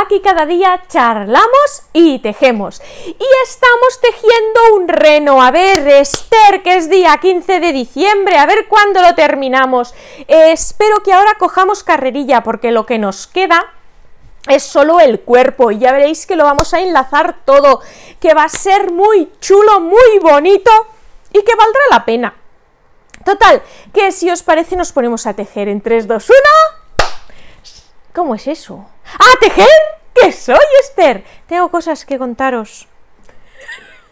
Aquí cada día charlamos y tejemos. Y estamos tejiendo un reno. A ver, Esther, que es día 15 de diciembre, a ver cuándo lo terminamos. Espero que ahora cojamos carrerilla, porque lo que nos queda es solo el cuerpo y ya veréis que lo vamos a enlazar todo, que va a ser muy chulo, muy bonito y que valdrá la pena. Total, que si os parece nos ponemos a tejer en 3, 2, 1... ¿Cómo es eso? ¡A tejer! ¿Qué soy, Esther? Tengo cosas que contaros.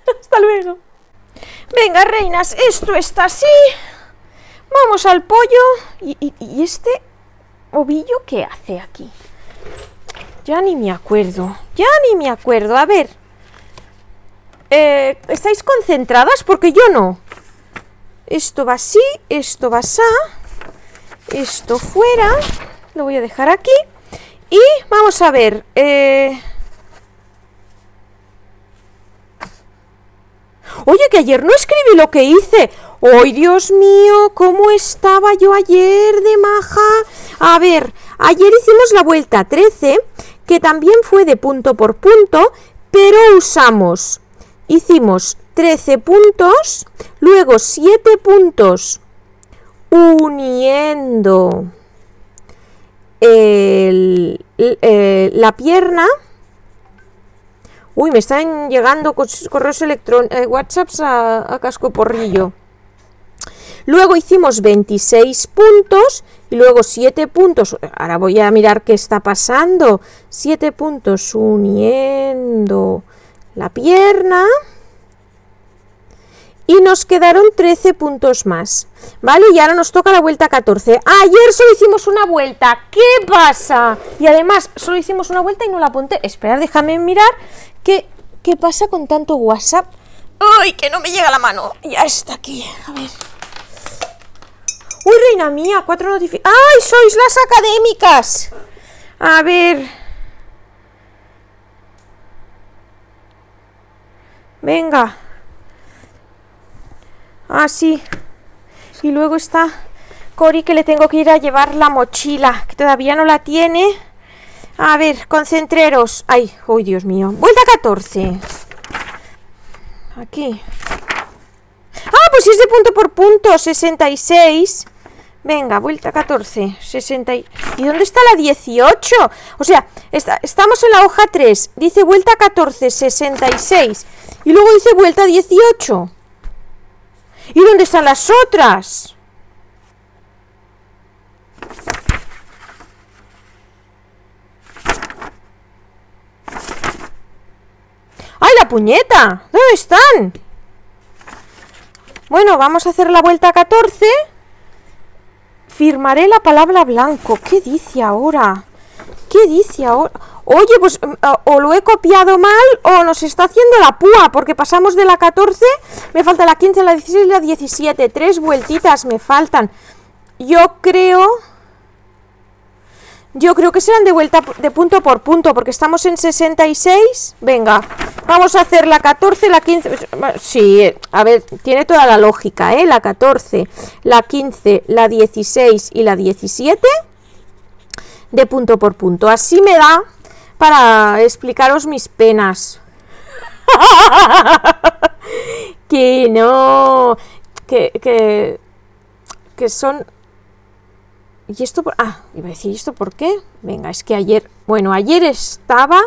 Hasta luego. Venga, reinas, esto está así. Vamos al pollo. ¿Y, y este ovillo qué hace aquí? Ya ni me acuerdo. Ya ni me acuerdo. A ver. Eh, ¿Estáis concentradas? Porque yo no. Esto va así, esto va así. Esto fuera. Lo voy a dejar aquí. Y vamos a ver. Eh... Oye, que ayer no escribí lo que hice. ¡Ay, Dios mío! ¿Cómo estaba yo ayer de maja? A ver, ayer hicimos la vuelta 13, que también fue de punto por punto, pero usamos, hicimos 13 puntos, luego 7 puntos uniendo eh, la pierna. Uy, me están llegando correos electrónicos, eh, WhatsApps a, a casco porrillo. Luego hicimos 26 puntos y luego 7 puntos. Ahora voy a mirar qué está pasando. 7 puntos uniendo la pierna y nos quedaron 13 puntos más, ¿vale? Y ahora nos toca la vuelta 14. Ayer solo hicimos una vuelta, ¿qué pasa? Y además, solo hicimos una vuelta y no la apunté. Esperad, déjame mirar qué, qué pasa con tanto WhatsApp. ¡Ay, que no me llega la mano! Ya está aquí, a ver. ¡Uy, reina mía! Cuatro notificaciones. ¡Ay, sois las académicas! A ver... Venga. Ah. Y luego está Cori que le tengo que ir a llevar la mochila, que todavía no la tiene. A ver, concentreros. Ay, uy, Dios mío. Vuelta 14. Aquí. Ah, pues es de punto por punto, 66. Venga, vuelta 14, 60. ¿Y dónde está la 18? O sea, estamos en la hoja 3. Dice vuelta 14, 66. Y luego dice vuelta 18. ¿Y dónde están las otras? ¡Ay, la puñeta! ¿Dónde están? Bueno, vamos a hacer la vuelta 14. Firmaré la palabra blanco. ¿Qué dice ahora? ¿Qué dice ahora? Oye, pues mm, o lo he copiado mal o nos está haciendo la púa, porque pasamos de la 14, me falta la 15, la 16 y la 17. Tres vueltitas me faltan. Yo creo... Yo creo que serán de vuelta de punto por punto, porque estamos en 66. Venga, vamos a hacer la 14, la 15... Sí, a ver, tiene toda la lógica, ¿eh? La 14, la 15, la 16 y la 17 de punto por punto. Así me da para explicaros mis penas. que no, que, que, que son... ¿Y esto por...? Ah, iba a decir, ¿esto por qué? Venga, es que ayer... Bueno, ayer estaba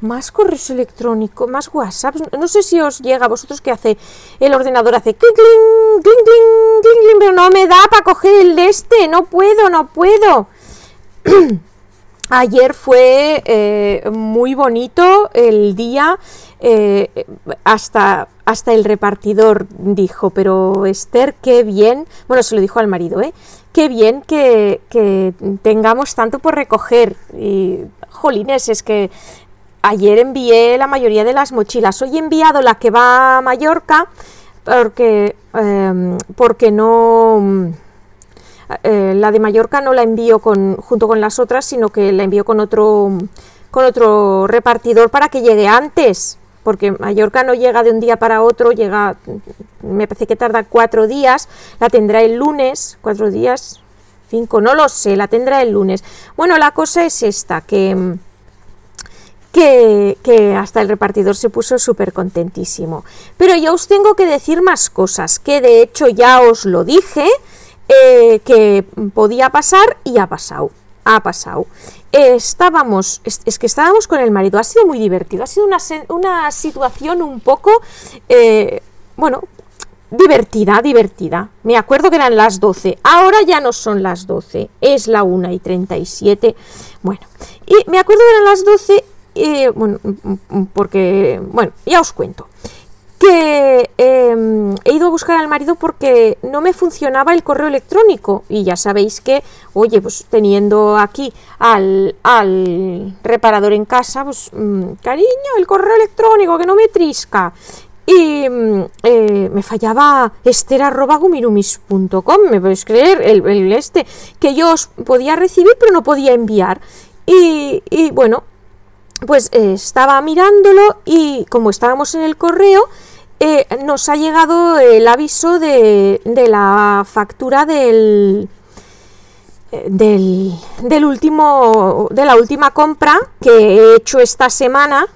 más correos electrónicos, más WhatsApp. No sé si os llega a vosotros que hace el ordenador, hace clink, clink, clink, clink, pero no me da para coger el de este. No puedo, no puedo. Ayer fue eh, muy bonito el día, eh, hasta, hasta el repartidor dijo, pero Esther, qué bien, bueno, se lo dijo al marido, ¿eh? Qué bien que, que tengamos tanto por recoger. Y, jolines, es que ayer envié la mayoría de las mochilas. Hoy he enviado la que va a Mallorca porque, em, porque no eh, la de Mallorca no la envío con, junto con las otras, sino que la envío con otro, con otro repartidor para que llegue antes, porque Mallorca no llega de un día para otro, llega, me parece que tarda cuatro días, la tendrá el lunes, cuatro días, cinco, no lo sé, la tendrá el lunes. Bueno, la cosa es esta, que, que, que hasta el repartidor se puso súper contentísimo. Pero ya os tengo que decir más cosas, que de hecho ya os lo dije, eh, que podía pasar y ha pasado. Ha pasado. estábamos, es, que estábamos con el marido, ha sido muy divertido, ha sido una, una situación un poco, eh, bueno, divertida, divertida. Me acuerdo que eran las 12, ahora ya no son las 12, es la 1 y 37. Bueno, y me acuerdo que eran las 12, eh, bueno, porque, bueno, ya os cuento que em, he ido a buscar al marido porque no me funcionaba el correo electrónico y ya sabéis que, oye, pues teniendo aquí al, reparador en casa, pues mm, cariño, el correo electrónico que no me trisca. Y mm, eh, me fallaba ester.gumirumis.com, me podéis creer, el, este, que yo os podía recibir pero no podía enviar. Y, bueno, pues eh, estaba mirándolo y como estábamos en el correo, eh, nos ha llegado el aviso de, la factura del, eh, del, último, de la última compra que he hecho esta semana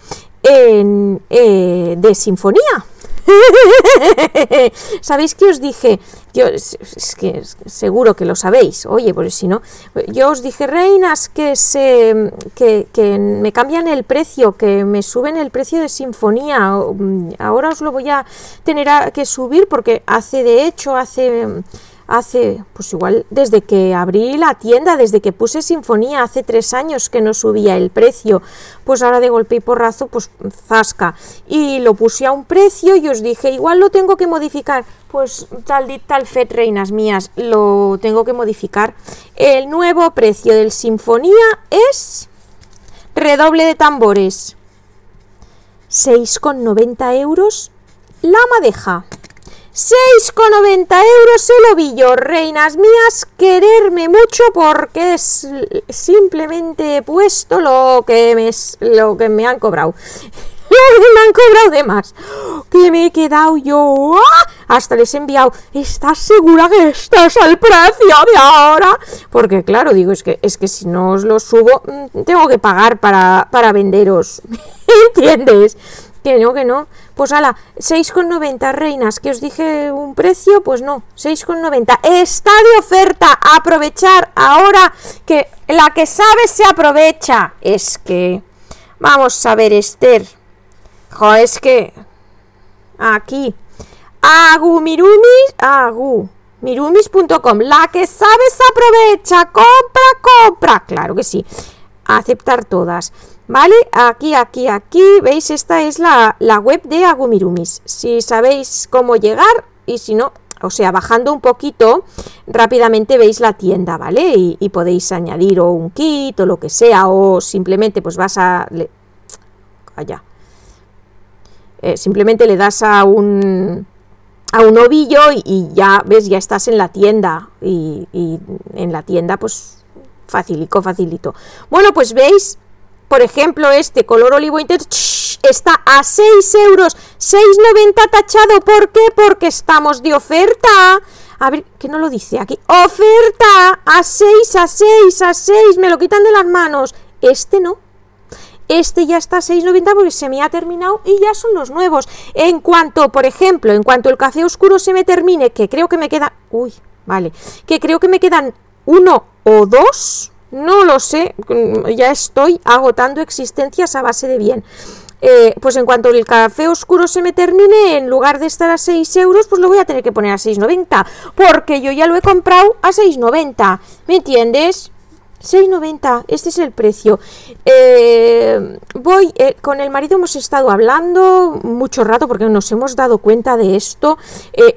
de Sinfonía. ¿Sabéis que os dije? Yo, es, que seguro que lo sabéis, oye, pues si no, yo os dije, reinas, que, se, que, que me cambian el precio, que me suben el precio de sinfonía, mm, ahora os lo voy a tener que subir porque hace, de hecho, hace hace, pues igual desde que abrí la tienda, desde que puse Sinfonía, hace tres años que no subía el precio, pues ahora de golpe y porrazo, pues zasca. Y lo puse a un precio y os dije, igual lo tengo que modificar. Pues tal tal fet, reinas mías, lo tengo que modificar. El nuevo precio del Sinfonía es redoble de tambores. 6,90 euros la madeja. 6,90 euros el ovillo, reinas mías, quererme mucho porque es simplemente he puesto lo que me, lo que me han cobrado. me han cobrado de más. Que me he quedado yo. ¡ah! Hasta les he enviado. ¿Estás segura que estás al precio de ahora? Porque claro, digo, es que, es que si no os lo subo, mm, tengo que pagar para, para venderos. ¿Entiendes? Que no, que no. Pues ala, 6,90 reinas, que os dije un precio, pues no, 6,90. Está de oferta, aprovechar ahora que la que sabe se aprovecha. Es que, vamos a ver, Esther. Jo, es que, aquí, agumirumis, agu, mirumis.com, la que sabe se aprovecha, compra, compra. Claro que sí, aceptar todas. ¿Vale? Aquí, aquí, aquí, veis, esta es la, web de Agumirumis. Si sabéis cómo llegar y si no, o sea, bajando un poquito, rápidamente veis la tienda, ¿vale? Y, podéis añadir o un kit o lo que sea, o simplemente pues vas a... allá. Eh, simplemente le das a un a un ovillo y, ya ves, ya estás en la tienda y, y en la tienda pues facilito, facilito. Bueno, pues veis, por ejemplo, este color olivo intenso está a 6 euros, 6,90 tachado. ¿Por qué? Porque estamos de oferta. A ver, ¿qué no lo dice aquí? ¡Oferta! A 6, a 6, a 6. Me lo quitan de las manos. Este no. Este ya está a 6,90 porque se me ha terminado y ya son los nuevos. En cuanto, por ejemplo, en cuanto el café oscuro se me termine, que creo que me queda... Uy, vale. Que creo que me quedan uno o dos no lo sé, ya estoy agotando existencias a base de bien. Eh, pues en cuanto el café oscuro se me termine, en lugar de estar a 6 euros, pues lo voy a tener que poner a 6,90, porque yo ya lo he comprado a 6,90, ¿me entiendes? 6,90, este es el precio. Eh, voy, eh, con el marido hemos estado hablando mucho rato porque nos hemos dado cuenta de esto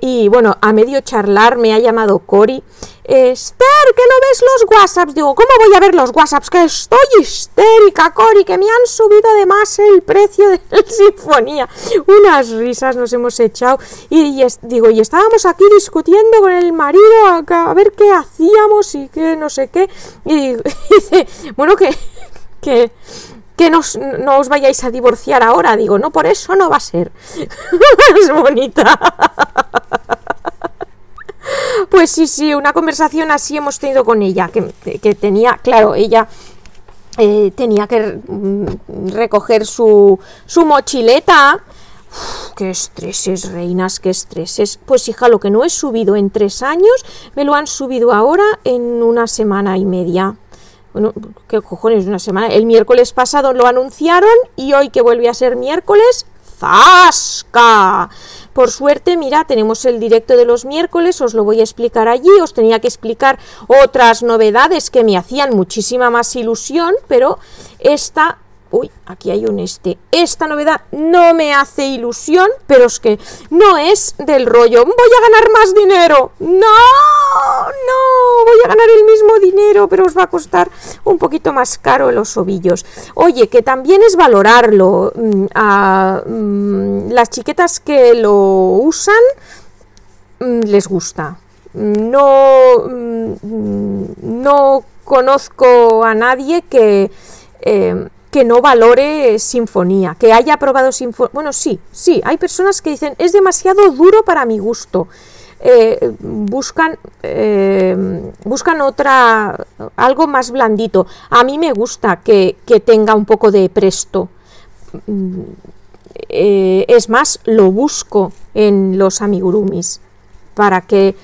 y bueno, a medio charlar me ha llamado Cory Esther, ¿qué no ves los WhatsApps? Digo, ¿cómo voy a ver los WhatsApps? Que estoy histérica, Cori, que me han subido además el precio de la sinfonía. Unas risas nos hemos echado. Y, digo, y estábamos aquí discutiendo con el marido a, ver qué hacíamos y qué no sé qué. Y, dice, bueno, que, que, que no os vayáis a divorciar ahora. Digo, no, por eso no va a ser. es bonita. Pues sí, sí, una conversación así hemos tenido con ella, que, tenía, claro, ella eh, tenía que mm, recoger su, su mochileta. Uf, qué estreses, reinas, qué estreses. Pues hija, lo que no he subido en tres años, me lo han subido ahora en una semana y media. Bueno, ¿qué cojones? Una semana. El miércoles pasado lo anunciaron y hoy que vuelve a ser miércoles, ¡zasca! Por suerte, mira, tenemos el directo de los miércoles, os lo voy a explicar allí, os tenía que explicar otras novedades que me hacían muchísima más ilusión, pero esta Uy, aquí hay un este. Esta novedad no me hace ilusión, pero es que no es del rollo. Voy a ganar más dinero. No, no, a ganar el mismo dinero, pero os va a costar un poquito más caro los ovillos. Oye, que también es valorarlo. Mm, a, mm, las chiquetas que lo usan mm, les gusta. No, no conozco a nadie que... Eh, que no valore sinfonía, que haya probado sinfonía. Bueno, sí, sí, hay personas que dicen es demasiado duro para mi gusto. Eh, buscan eh, buscan otra algo más blandito a mí me gusta que, tenga un poco de presto mm, eh, es más lo busco en los amigurumis para que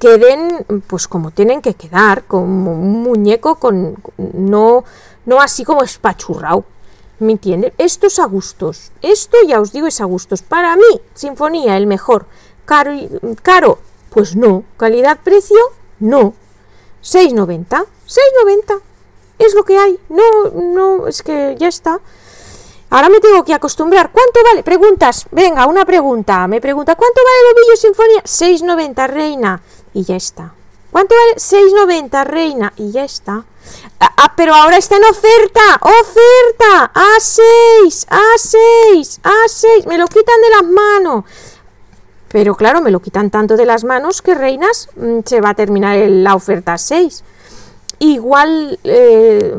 queden pues como tienen que quedar como un muñeco con no no así como espachurrao. ¿Me entienden? Esto es a gustos. Esto ya os digo es a gustos. Para mí, Sinfonía, el mejor. Caro, caro pues no. Calidad-precio, no. 6,90. 6,90. Es lo que hay. No, no, es que ya está. Ahora me tengo que acostumbrar. ¿Cuánto vale? Preguntas. Venga, una pregunta. Me pregunta, ¿cuánto vale el ovillo Sinfonía? 6,90, reina. Y ya está. ¿Cuánto vale? 6,90, reina. Y ya está. Ah, ah, pero ahora está en oferta. ¡Oferta! A6, A6, A6. Me lo quitan de las manos. Pero claro, me lo quitan tanto de las manos que reinas mm, se va a terminar la oferta 6. Igual, eh,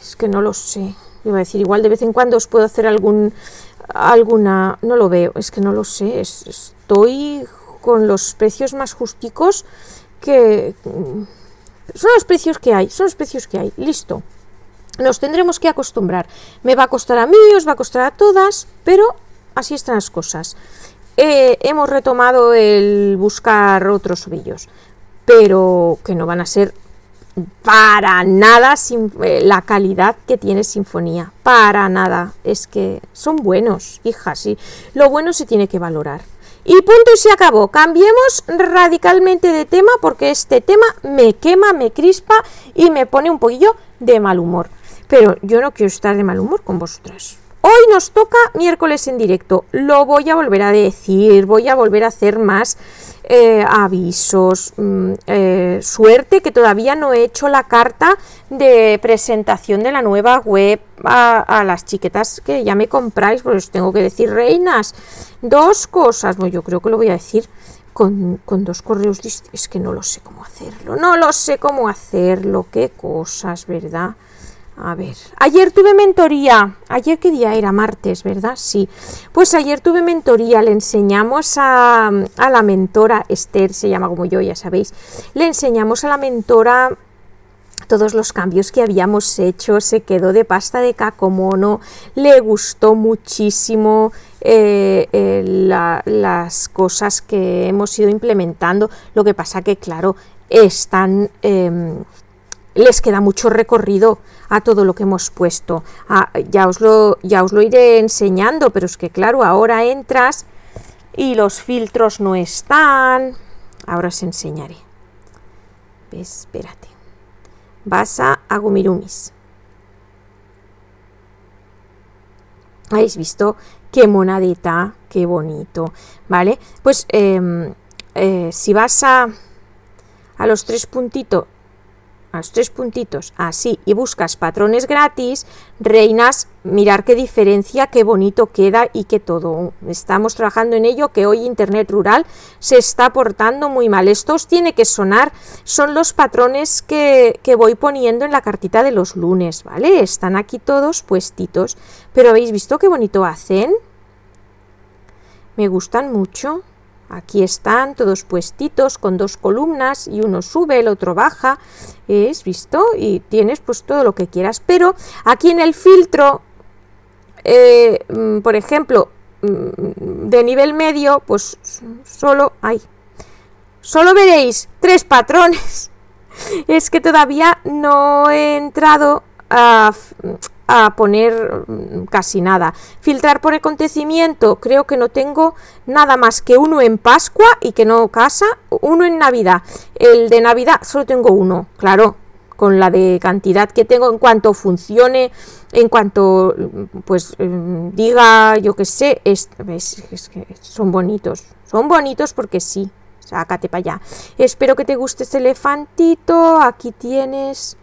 es que no lo sé. Iba a decir, igual de vez en cuando os puedo hacer algún, alguna, no lo veo, es que no lo sé. estoy con los precios más justicos que son los precios que hay, son los precios que hay, listo. Nos tendremos que acostumbrar. Me va a costar a mí, os va a costar a todas, pero así están las cosas. Eh, hemos retomado el buscar otros ovillos, pero que no van a ser para nada sin, eh, la calidad que tiene Sinfonía. Para nada. Es que son buenos, hija, sí. Lo bueno se tiene que valorar. Y punto y se acabó. Cambiemos radicalmente de tema porque este tema me quema, me crispa y me pone un poquillo de mal humor. Pero yo no quiero estar de mal humor con vosotras. Hoy nos toca miércoles en directo. Lo voy a volver a decir, voy a volver a hacer más eh, avisos. Mm, eh, suerte que todavía no he hecho la carta de presentación de la nueva web a, las chiquetas que ya me compráis, pues os tengo que decir, reinas, dos cosas. Bueno, yo creo que lo voy a decir con, con dos correos. Es que no lo sé cómo hacerlo. No lo sé cómo hacerlo. Qué cosas, ¿verdad? A ver, ayer tuve mentoría. ¿Ayer qué día era? Martes, ¿verdad? Sí. Pues ayer tuve mentoría. Le enseñamos a, la mentora, Esther se llama como yo, ya sabéis. Le enseñamos a la mentora todos los cambios que habíamos hecho. Se quedó de pasta de cacomono. Le gustó muchísimo eh, eh, las cosas que hemos ido implementando. Lo que pasa que, claro, están... Em, les queda mucho recorrido a todo lo que hemos puesto. Ah, ya, os lo, ya os lo iré enseñando, pero es que claro, ahora entras y los filtros no están. Ahora os enseñaré. Espérate. Vas a Agumirumis. ¿Habéis visto? Qué monadita, qué bonito. ¿Vale? Pues em, eh, si vas a, a los tres puntitos a los tres puntitos así y buscas patrones gratis, reinas, mirar qué diferencia, qué bonito queda y que todo. Estamos trabajando en ello, que hoy Internet Rural se está portando muy mal. Estos tiene que sonar, son los patrones que, que voy poniendo en la cartita de los lunes, ¿vale? Están aquí todos puestitos, pero ¿habéis visto qué bonito hacen? Me gustan mucho. Aquí están todos puestitos con dos columnas y uno sube, el otro baja. ¿Es visto? Y tienes pues todo lo que quieras. Pero aquí en el filtro, eh, mm, por ejemplo, mm, de nivel medio, pues solo hay. Solo veréis tres patrones. Es que todavía no he entrado a, a poner mm, casi nada. Filtrar por acontecimiento, creo que no tengo nada más que uno en Pascua y que no casa, uno en Navidad. El de Navidad solo tengo uno, claro, con la de cantidad que tengo en cuanto funcione, en cuanto pues mm, diga, yo que sé, es, que son bonitos, son bonitos porque sí. Sácate para allá. Espero que te guste este elefantito. Aquí tienes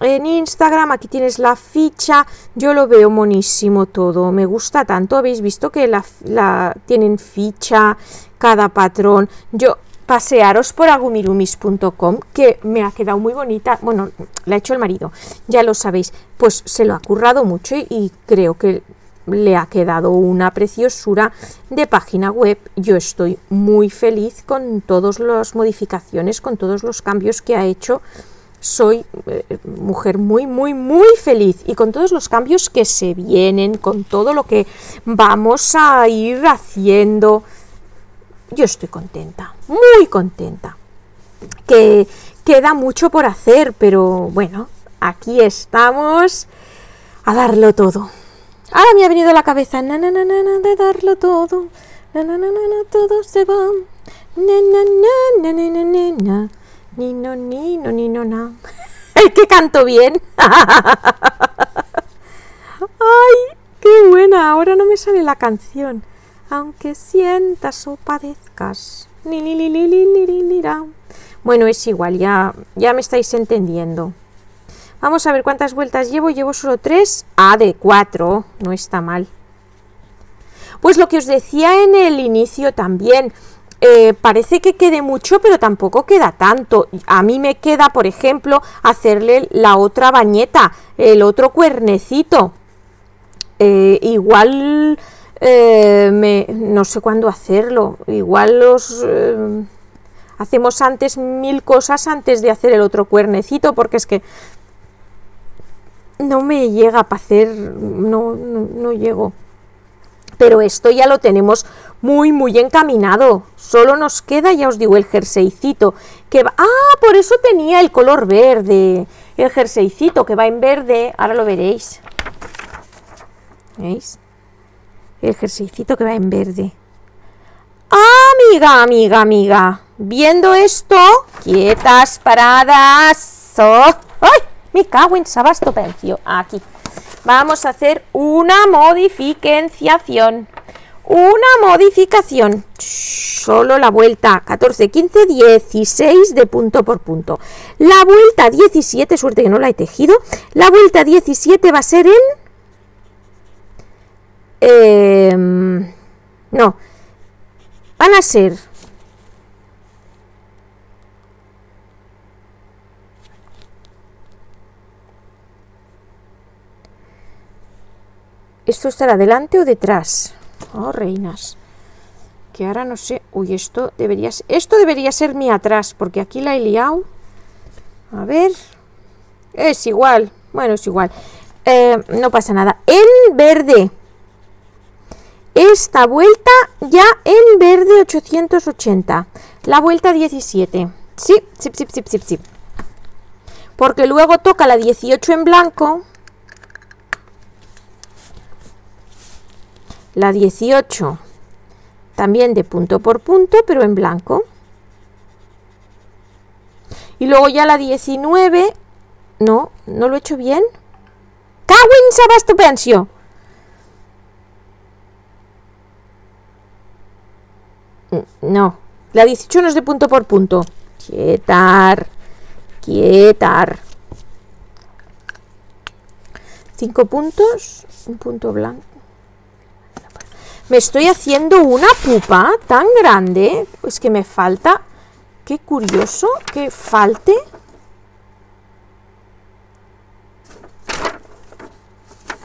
en Instagram, aquí tienes la ficha, yo lo veo monísimo todo, me gusta tanto, habéis visto que la, tienen ficha, cada patrón, yo pasearos por agumirumis.com que me ha quedado muy bonita, bueno, la ha hecho el marido, ya lo sabéis, pues se lo ha currado mucho y, creo que le ha quedado una preciosura de página web. Yo estoy muy feliz con todas las modificaciones, con todos los cambios que ha hecho soy eh, mujer muy, muy, muy feliz y con todos los cambios que se vienen, con todo lo que vamos a ir haciendo, yo estoy contenta, muy contenta. Que queda mucho por hacer, pero bueno, aquí estamos a darlo todo. Ahora me ha venido la cabeza, na, na, na, na, de darlo todo, na, na, na, na, todo se va, na, na, na, na, na, na, na. Ni no, ni no, ni no, na. ¡Ay, que canto bien! ¡Ay, qué buena! Ahora no me sale la canción. Aunque sientas o padezcas. Ni, ni, ni, ni, ni, ni, ni, Bueno, es igual, ya, ya me estáis entendiendo. Vamos a ver cuántas vueltas llevo. Llevo solo tres. Ah, de cuatro. No está mal. Pues lo que os decía en el inicio también. Eh, parece que quede mucho, pero tampoco queda tanto. A mí me queda, por ejemplo, hacerle la otra bañeta, el otro cuernecito. Eh, igual eh, me, no sé cuándo hacerlo. Igual los hacemos antes mil cosas antes de hacer el otro cuernecito, porque es que no me llega para hacer, no, no, no llego pero esto ya lo tenemos muy, muy encaminado. Solo nos queda, ya os digo, el jerseycito, que va... Ah, por eso tenía el color verde, el jerseycito que va en verde, ahora lo veréis. ¿Veis? El jerseycito que va en verde. Amiga, amiga, amiga, viendo esto, quietas, paradas. Oh, ¡Ay! Me cago en Sabasto. Aquí vamos a hacer una modificación. Una modificación. Solo la vuelta 14, 15, 16 de punto por punto. La vuelta 17, suerte que no la he tejido. La vuelta 17 va a ser en... Em, no. Van a ser ¿Esto estará delante o detrás? Oh, reinas. Que ahora no sé. Uy, esto debería ser... Esto debería ser mi atrás, porque aquí la he liado. A ver. Es igual. Bueno, es igual. Eh, no pasa nada. En verde. Esta vuelta ya en verde 880. La vuelta 17. Sí, sí, sí, sí, sí, sí. Porque luego toca la 18 en blanco. La 18 también de punto por punto, pero en blanco. Y luego ya la 19, no, no lo he hecho bien. ¡Cawin Sabastupensio! No, la 18 no es de punto por punto. Quietar, quietar. Cinco puntos, un punto blanco. Me estoy haciendo una pupa tan grande. Es que me falta... Qué curioso que falte.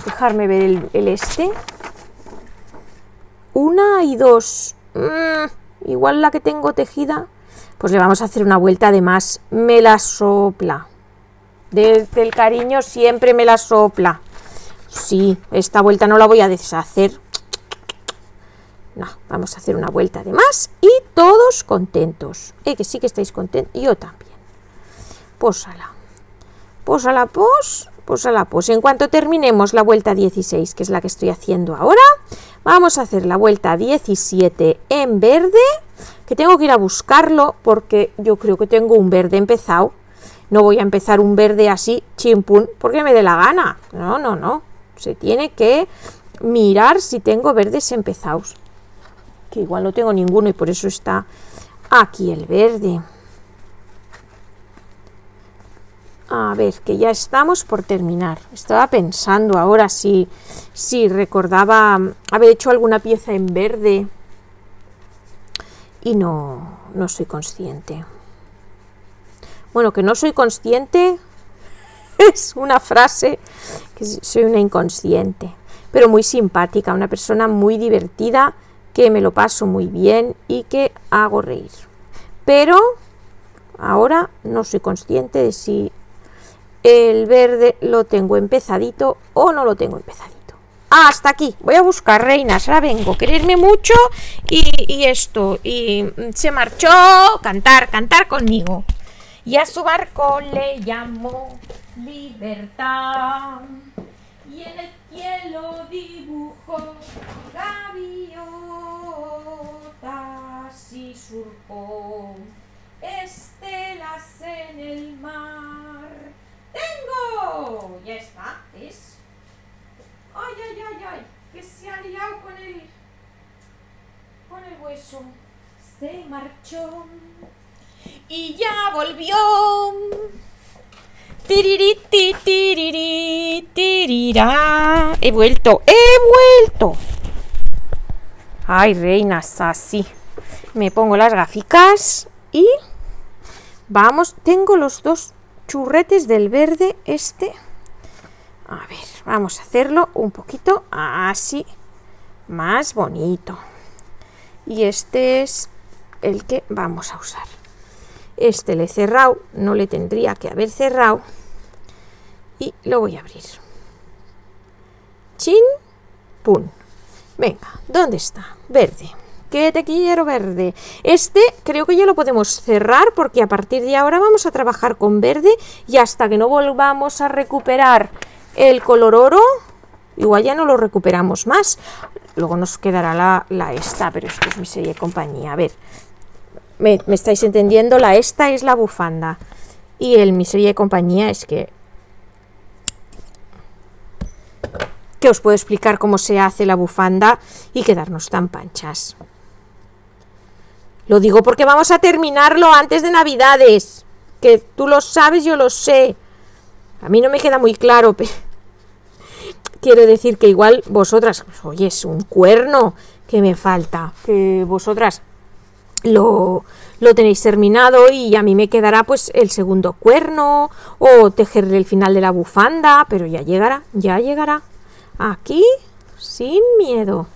Dejarme ver el, este. Una y dos. Mm, igual la que tengo tejida, pues le vamos a hacer una vuelta de más. Me la sopla. Desde el cariño siempre me la sopla. Sí, esta vuelta no la voy a deshacer. No, vamos a hacer una vuelta de más y todos contentos. Eh, que sí que estáis contentos. Yo también. Pósala. Pósala, pos. Pósala, pos. En cuanto terminemos la vuelta 16, que es la que estoy haciendo ahora, vamos a hacer la vuelta 17 en verde, que tengo que ir a buscarlo porque yo creo que tengo un verde empezado. No voy a empezar un verde así, chimpún, porque me dé la gana. No, no, no. Se tiene que mirar si tengo verdes empezados. Que igual no tengo ninguno y por eso está aquí el verde. A ver, que ya estamos por terminar. Estaba pensando ahora si, si recordaba haber hecho alguna pieza en verde y no, no soy consciente. Bueno, que no soy consciente es una frase que soy una inconsciente, pero muy simpática, una persona muy divertida, que me lo paso muy bien y que hago reír. Pero ahora no soy consciente de si el verde lo tengo empezadito o no lo tengo empezadito. Hasta aquí. Voy a buscar reinas. Ahora vengo. Quererme mucho y, esto. Y se marchó. Cantar, cantar conmigo. Y a su barco le llamó libertad. Y en el cielo dibujó gaviotas y surcó estelas en el mar. ¡Tengo! Ya está, ¿es? ¡Ay, ay, ay, ay! Que se ha liado con el... con el hueso. Se marchó y ya volvió. Tiriri, tiriri, tirirá. He vuelto, he vuelto. Ay, reinas, así. Me pongo las gaficas y vamos. Tengo los dos churretes del verde este. A ver, vamos a hacerlo un poquito así, más bonito. Y este es el que vamos a usar. Este le he cerrado, no le tendría que haber cerrado. Y lo voy a abrir. Chin, pum. Venga, ¿dónde está? Verde. Que te quiero verde. Este creo que ya lo podemos cerrar porque a partir de ahora vamos a trabajar con verde y hasta que no volvamos a recuperar el color oro, igual ya no lo recuperamos más. Luego nos quedará la, esta, pero esto es mi serie de compañía. A ver, me, estáis entendiendo, la esta es la bufanda. Y el miseria de compañía es que... Que os puedo explicar cómo se hace la bufanda y quedarnos tan panchas. Lo digo porque vamos a terminarlo antes de Navidades. Que tú lo sabes, yo lo sé. A mí no me queda muy claro, pero... Quiero decir que igual vosotras... Oye, es un cuerno que me falta. Que vosotras lo, lo, tenéis terminado y a mí me quedará pues el segundo cuerno o tejerle el final de la bufanda, pero ya llegará, ya llegará. Aquí, sin miedo.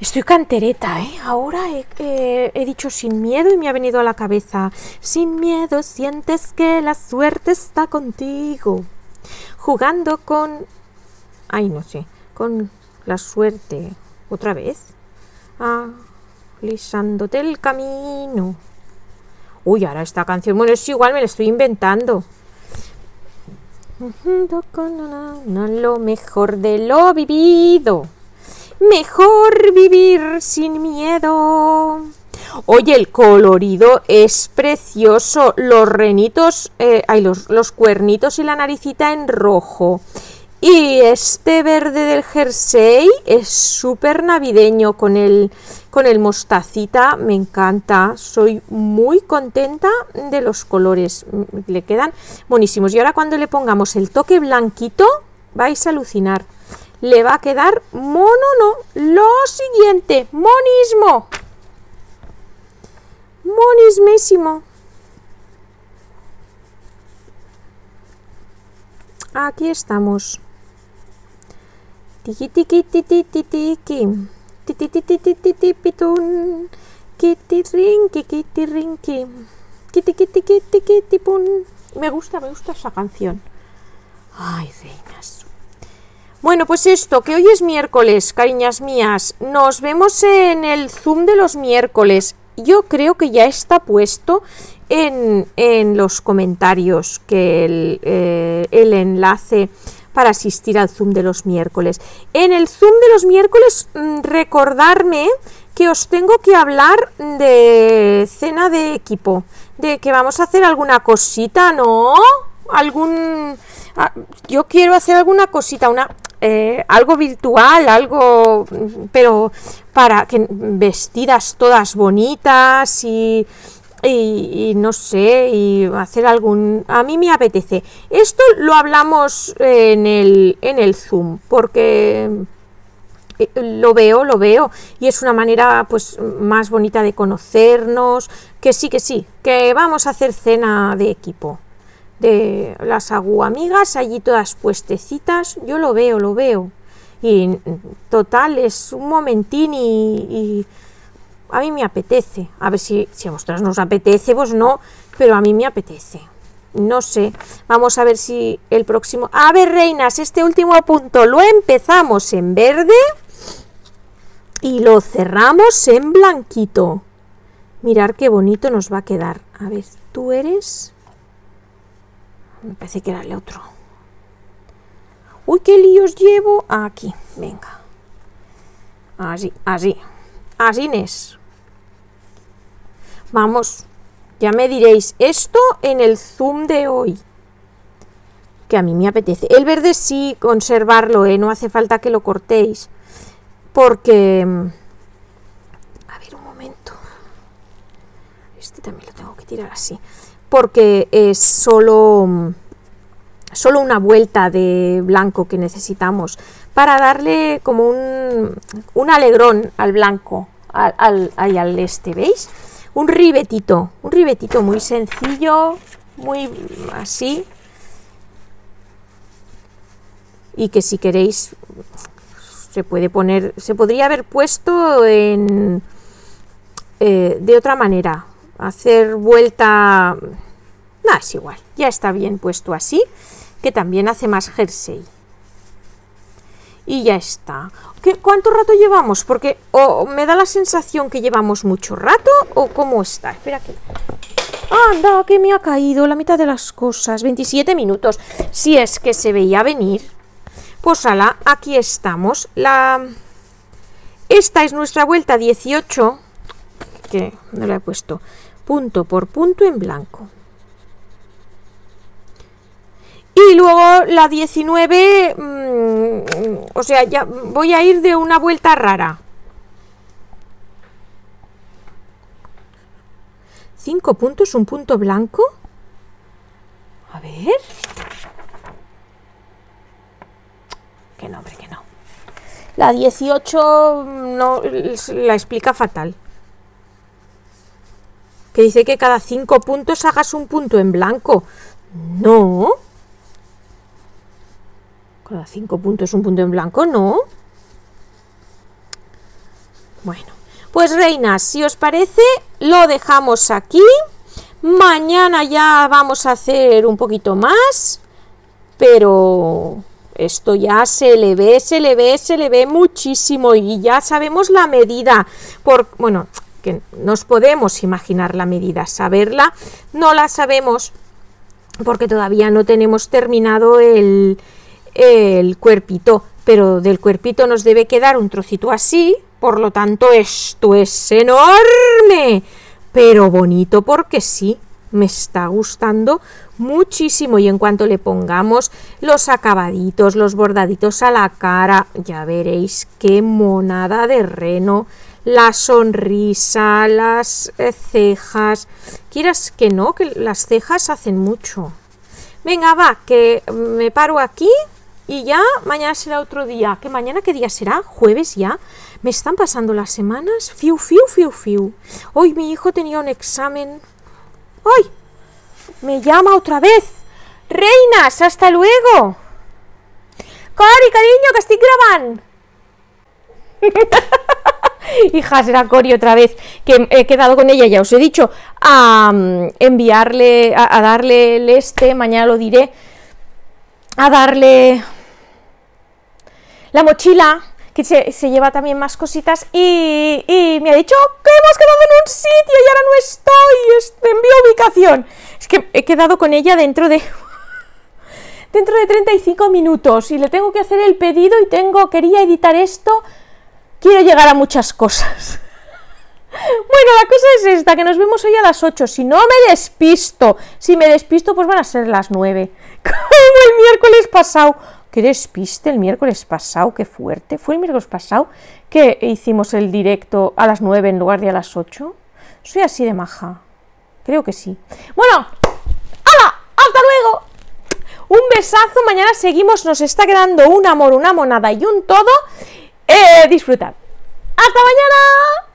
Estoy cantereta, ¿eh? Ahora he, he, dicho sin miedo y me ha venido a la cabeza. Sin miedo sientes que la suerte está contigo. Jugando con... Ay, no sé. Con la suerte. ¿Otra vez? Ah, lisándote el camino. Uy, ahora esta canción, bueno, es igual, me la estoy inventando. Lo mejor de lo vivido. Mejor vivir sin miedo. Oye, el colorido es precioso. Los renitos, eh, hay los, los cuernitos y la naricita en rojo. Y este verde del jersey es súper navideño con el, con el mostacita, me encanta, soy muy contenta de los colores, le quedan buenísimos. Y ahora cuando le pongamos el toque blanquito, vais a alucinar, le va a quedar mono, no, lo siguiente, monismo, monismísimo. Aquí estamos. Tiki tiki tiki tiki tiki. pitun. Kitty rinky, kitty rinky. Kitty kitty kitty kitty. Me gusta, me gusta esa canción. Ay, reinas. Bueno, pues esto, que hoy es miércoles, cariñas mías. Nos vemos en el Zoom de los miércoles. Yo creo que ya está puesto en, en los comentarios que el, eh, el enlace para asistir al Zoom de los miércoles. En el Zoom de los miércoles, mm, recordarme que os tengo que hablar de cena de equipo, de que vamos a hacer alguna cosita, ¿no? Algún... ah, Yo quiero hacer alguna cosita, una... eh, algo virtual, algo... pero para que vestidas todas bonitas y y, y no sé, y hacer algún... A mí me apetece. Esto lo hablamos en el, en el Zoom, porque eh, lo veo, lo veo, y es una manera pues más bonita de conocernos, que sí, que sí, que vamos a hacer cena de equipo. De las aguamigas allí todas puestecitas, yo lo veo, lo veo. Y total, es un momentín y, y a mí me apetece. A ver si, si a vosotras nos apetece, pues no, pero a mí me apetece. No sé, vamos a ver si el próximo... A ver, reinas, este último punto lo empezamos en verde y lo cerramos en blanquito. Mirar qué bonito nos va a quedar. A ver, tú eres... Me parece que era el otro. Uy, qué líos llevo. Aquí, venga. Así, así. Así es. Vamos, ya me diréis, esto en el zoom de hoy. Que a mí me apetece. El verde sí, conservarlo, ¿eh? no hace falta que lo cortéis. Porque... mm, A ver, un momento. Este también lo tengo que tirar así. Porque es solo... Solo una vuelta de blanco que necesitamos para darle como un, un alegrón al blanco, al, al este, ¿veis? un ribetito, un ribetito muy sencillo, muy así. Y que si queréis se puede poner, se podría haber puesto en eh, de otra manera, hacer vuelta, no es igual, ya está bien puesto así, que también hace más jersey. Y ya está. ¿Qué, ¿Cuánto rato llevamos? Porque o me da la sensación que llevamos mucho rato o cómo está. Espera que... Anda, que me ha caído la mitad de las cosas. 27 minutos. Si es que se veía venir. Pues ala, aquí estamos. La... Esta es nuestra vuelta 18. Que no la he puesto. Punto por punto en blanco. Y luego la 19, mmm, o sea, ya voy a ir de una vuelta rara. Cinco puntos, un punto blanco. A ver. Que no, hombre, que no. La 18 no, la explica fatal. Dice que cada cinco puntos hagas un punto en blanco. No. Cada cinco puntos un punto en blanco, ¿no? Bueno, pues reinas, si os parece, lo dejamos aquí. Mañana ya vamos a hacer un poquito más, pero esto ya se le ve, se le ve, se le ve muchísimo y ya sabemos la medida. Por, bueno, que nos podemos imaginar la medida, saberla, no la sabemos porque todavía no tenemos terminado el, el cuerpito, pero del cuerpito nos debe quedar un trocito así, por lo tanto esto es enorme, pero bonito porque sí, me está gustando muchísimo. Y en cuanto le pongamos los acabaditos, los bordaditos a la cara, ya veréis qué monada de reno, la sonrisa, las eh, cejas, quieras que no, que las cejas hacen mucho. Venga, va, que me paro aquí y ya mañana será otro día. ¿Que mañana qué día será? ¿Jueves ya? ¿Me están pasando las semanas? Fiu, fiu, fiu, fiu. Hoy mi hijo tenía un examen. ¡Ay! Me llama otra vez. Reinas, hasta luego. Cari, cariño, que estoy grabando. hija, será Cori otra vez, que he quedado con ella, ya os he dicho, a mm, enviarle, a, darle el este, mañana lo diré, a darle la mochila, que se, lleva también más cositas, y, y, me ha dicho que hemos quedado en un sitio y ahora no estoy, te envío ubicación. Es que he quedado con ella dentro de dentro de 35 minutos y le tengo que hacer el pedido y tengo, quería editar esto, quiero llegar a muchas cosas. Bueno, la cosa es esta, que nos vemos hoy a las 8. Si no me despisto, si me despisto, pues van a ser las 9. Como el miércoles pasado. Qué despiste el miércoles pasado, qué fuerte. ¿Fue el miércoles pasado que hicimos el directo a las 9 en lugar de a las 8? Soy así de maja. Creo que sí. Bueno, ¡hala! ¡Hasta luego! Un besazo, mañana seguimos, nos está quedando un amor, una monada y un todo. Eh, disfrutad. ¡Hasta mañana!